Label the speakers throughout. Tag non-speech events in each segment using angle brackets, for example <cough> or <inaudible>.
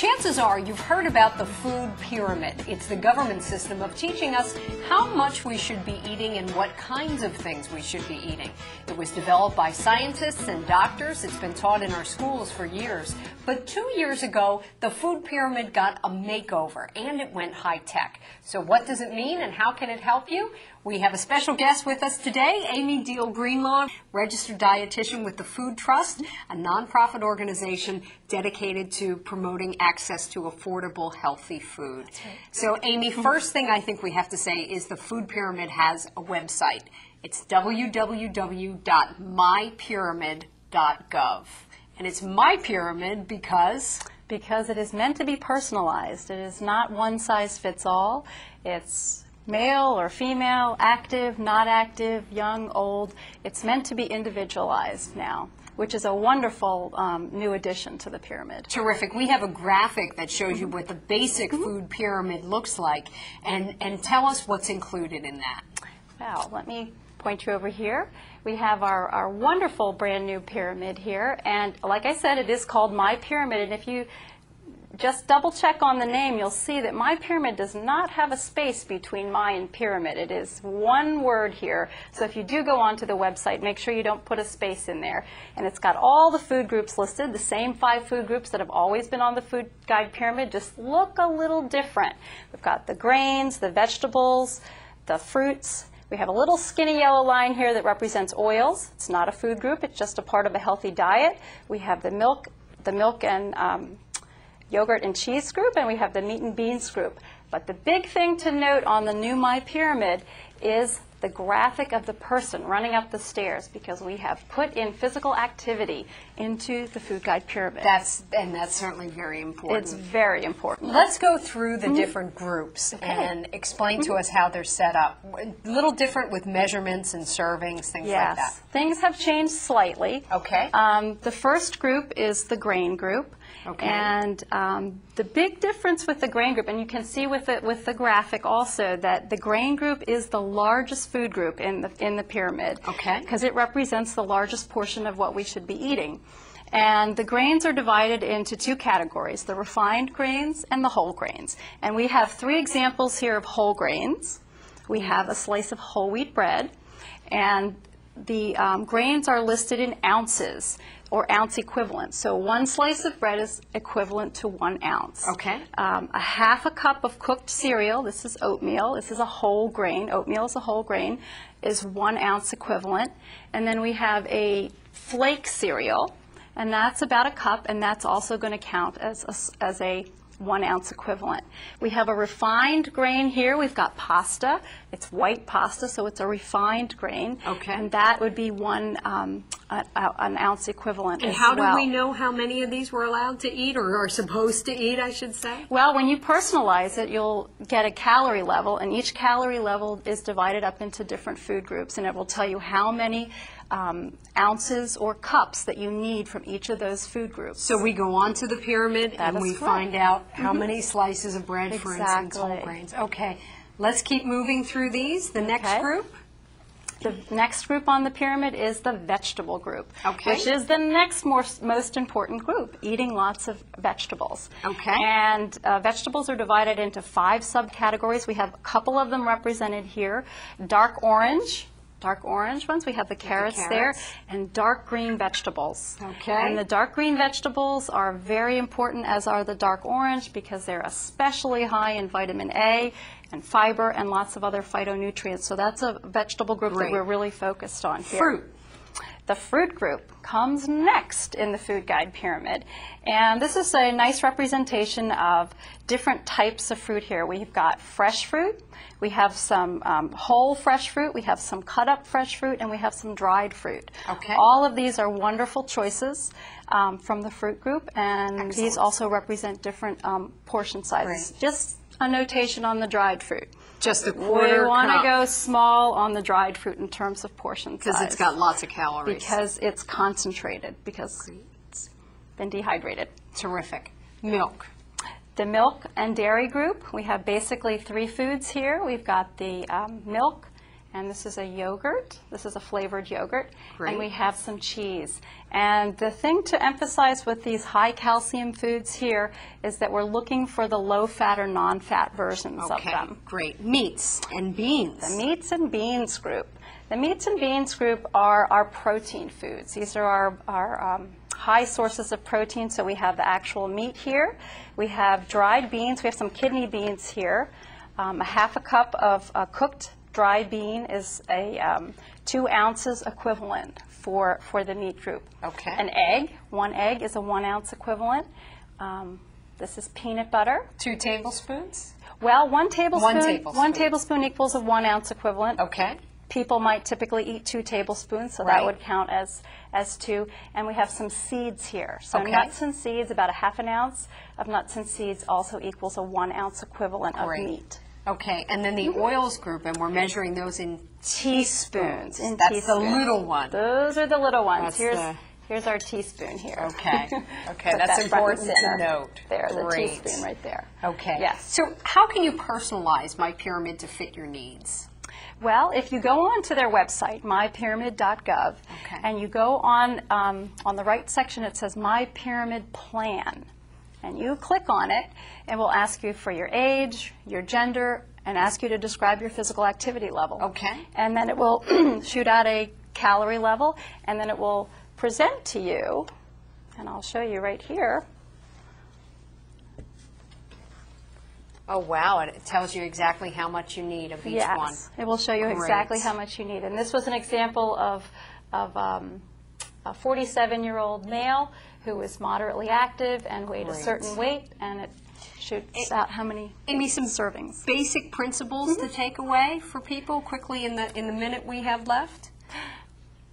Speaker 1: Chances are you've heard about the food pyramid. It's the government system of teaching us how much we should be eating and what kinds of things we should be eating. It was developed by scientists and doctors. It's been taught in our schools for years. But two years ago, the food pyramid got a makeover and it went high tech. So what does it mean and how can it help you? We have a special guest with us today, Amy Deahl Greenlaw, registered dietitian with the Food Trust, a nonprofit organization dedicated to promoting access to affordable, healthy food. So, Amy, first thing I think we have to say is the Food Pyramid has a website. It's www.mypyramid.gov. And it's My Pyramid because
Speaker 2: because it is meant to be personalized. It is not one size fits all. It's male or female, active, not active, young, old. It's meant to be individualized now, which is a wonderful um, new addition to the pyramid.
Speaker 1: Terrific. We have a graphic that shows you what the basic food pyramid looks like, and, and tell us what's included in that.
Speaker 2: Well, let me point you over here. We have our, our wonderful brand new pyramid here, and like I said, it is called My Pyramid, and if you just double check on the name, you'll see that My Pyramid does not have a space between My and Pyramid. It is one word here. So if you do go onto the website, make sure you don't put a space in there. And it's got all the food groups listed, the same five food groups that have always been on the Food Guide Pyramid, just look a little different. We've got the grains, the vegetables, the fruits, we have a little skinny yellow line here that represents oils. It's not a food group, it's just a part of a healthy diet. We have the milk, the milk and um, yogurt and cheese group, and we have the meat and beans group. But the big thing to note on the new My Pyramid is the graphic of the person running up the stairs because we have put in physical activity into the food guide pyramid.
Speaker 1: That's and that's certainly very important.
Speaker 2: It's very important.
Speaker 1: Let's go through the different groups and explain to us how they're set up. A little different with measurements and servings, things
Speaker 2: yes,
Speaker 1: like that.
Speaker 2: things have changed slightly.
Speaker 1: Okay.
Speaker 2: Um, the first group is the grain group.
Speaker 1: Okay.
Speaker 2: And um, the big difference with the grain group, and you can see with it with the graphic also, that the grain group is the largest food group in the, in the pyramid.
Speaker 1: Okay.
Speaker 2: Because it represents the largest portion of what we should be eating. And the grains are divided into two categories, the refined grains and the whole grains. And we have three examples here of whole grains. We have a slice of whole wheat bread, and the um, grains are listed in ounces or ounce equivalent. So one slice of bread is equivalent to one ounce.
Speaker 1: Okay.
Speaker 2: Um, a half a cup of cooked cereal, this is oatmeal, this is a whole grain, oatmeal is a whole grain, is one ounce equivalent. And then we have a flake cereal, and that's about a cup, and that's also going to count as a, as a one ounce equivalent. We have a refined grain here. We've got pasta. It's white pasta, so it's a refined grain.
Speaker 1: Okay.
Speaker 2: And that would be one um, a, a, an ounce equivalent
Speaker 1: And how
Speaker 2: well.
Speaker 1: do we know how many of these we're allowed to eat or are supposed to eat, I should say?
Speaker 2: Well, when you personalize it, you'll get a calorie level, and each calorie level is divided up into different food groups, and it will tell you how many um, ounces or cups that you need from each of those food groups.
Speaker 1: So we go onto the pyramid
Speaker 2: That
Speaker 1: and we
Speaker 2: correct.
Speaker 1: find out how many <laughs> slices of bread, for instance, whole grains. Okay, let's keep moving through these. The next group?
Speaker 2: The next group on the pyramid is the vegetable group,
Speaker 1: Okay.
Speaker 2: which is the next more, most important group, eating lots of vegetables.
Speaker 1: Okay.
Speaker 2: And uh, vegetables are divided into five subcategories. We have a couple of them represented here. Dark orange, dark orange ones. We have the carrots, there,
Speaker 1: carrots.
Speaker 2: and dark green vegetables.
Speaker 1: Okay.
Speaker 2: And the dark green vegetables are very important, as are the dark orange, because they're especially high in vitamin A and fiber and lots of other phytonutrients. So that's a vegetable group
Speaker 1: Great.
Speaker 2: that we're really focused on here.
Speaker 1: Fruit.
Speaker 2: The fruit group comes next in the food guide pyramid. And this is a nice representation of different types of fruit here. We've got fresh fruit, we have some um, whole fresh fruit, we have some cut up fresh fruit, and we have some dried fruit.
Speaker 1: Okay.
Speaker 2: All of these are wonderful choices um, from the fruit group, and
Speaker 1: Excellent.
Speaker 2: these also represent different um, portion sizes. Just a notation on the dried fruit.
Speaker 1: Just
Speaker 2: We
Speaker 1: quarter
Speaker 2: want to go small on the dried fruit in terms of portion size.
Speaker 1: Because it's got lots of calories.
Speaker 2: Because it's concentrated, because it's been dehydrated.
Speaker 1: Terrific. Milk.
Speaker 2: The milk and dairy group, we have basically three foods here. We've got the um, milk and this is a yogurt. This is a flavored yogurt.
Speaker 1: Great.
Speaker 2: And we have some cheese. And the thing to emphasize with these high calcium foods here is that we're looking for the low fat or non fat versions of
Speaker 1: Okay,
Speaker 2: them.
Speaker 1: great. Meats and beans.
Speaker 2: The meats and beans group. The meats and beans group are our protein foods. These are our, our um, high sources of protein. So we have the actual meat here. We have dried beans. We have some kidney beans here. Um, a half a cup of uh, cooked dried bean is a um, two ounces equivalent for, for the meat group.
Speaker 1: Okay.
Speaker 2: An egg, one egg is a one ounce equivalent. Um, this is peanut butter.
Speaker 1: Two tablespoons.
Speaker 2: Well, one tablespoon,
Speaker 1: tablespoon.
Speaker 2: one tablespoon equals a one ounce equivalent.
Speaker 1: Okay.
Speaker 2: People might typically eat two tablespoons, so
Speaker 1: Right.
Speaker 2: that would count as, as two. And we have some seeds here. So
Speaker 1: Okay.
Speaker 2: nuts and seeds, about a half an ounce of nuts and seeds also equals a one ounce equivalent
Speaker 1: Great.
Speaker 2: of meat.
Speaker 1: Okay, and then the oils group, and we're measuring those in
Speaker 2: Teaspoons. In
Speaker 1: That's the little one.
Speaker 2: Those are the little ones.
Speaker 1: That's
Speaker 2: here's,
Speaker 1: the-
Speaker 2: here's our teaspoon here.
Speaker 1: Okay. <laughs> Okay, that's
Speaker 2: that
Speaker 1: important to note.
Speaker 2: There, the teaspoon right there.
Speaker 1: Okay.
Speaker 2: Yes.
Speaker 1: So, how can you personalize my pyramid to fit your needs?
Speaker 2: Well, if you go on to their website, mypyramid.gov,
Speaker 1: Okay.
Speaker 2: and you go on um, on the right section, it says My Pyramid Plan, and you click on it, and we'll ask you for your age, your gender, and ask you to describe your physical activity level.
Speaker 1: Okay.
Speaker 2: And then it will <clears throat> shoot out a calorie level, and then it will present to you, and I'll show you right here.
Speaker 1: Oh, wow, and it tells you exactly how much you need of each
Speaker 2: yes.
Speaker 1: one.
Speaker 2: It will show you exactly how much you need. And this was an example of, of um, a 47-year-old male who was moderately active and weighed a certain weight, and it shoots out how many
Speaker 1: Amy, some
Speaker 2: servings.
Speaker 1: basic principles
Speaker 2: Mm-hmm.
Speaker 1: to take away for people quickly in the in the minute we have left.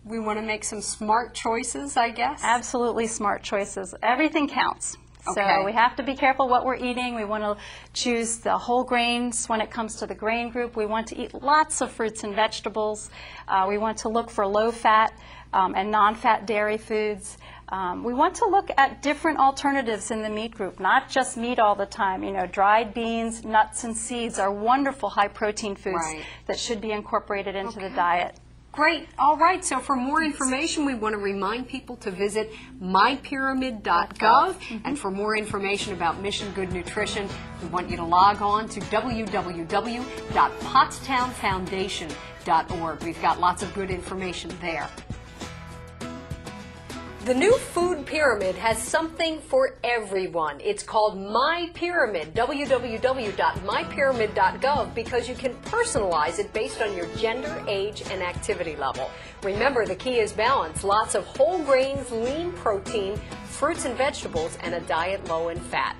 Speaker 1: We want to make some smart choices, I guess.
Speaker 2: Absolutely smart choices. Everything counts.
Speaker 1: Okay.
Speaker 2: So we have to be careful what we're eating. We want to choose the whole grains when it comes to the grain group. We want to eat lots of fruits and vegetables. Uh, we want to look for low fat um, and non fat dairy foods. Um, we want to look at different alternatives in the meat group, not just meat all the time. You know, dried beans, nuts, and seeds are wonderful high protein foods
Speaker 1: Right.
Speaker 2: that should be incorporated into the diet.
Speaker 1: Great. All right. So for more information, we want to remind people to visit mypyramid.gov. And for more information about Mission Good Nutrition, we want you to log on to www.pottstownfoundation.org. We've got lots of good information there. The new food pyramid has something for everyone. It's called My Pyramid, www.mypyramid.gov, because you can personalize it based on your gender, age, and activity level. Remember, the key is balance lots of whole grains, lean protein, fruits and vegetables, and a diet low in fat.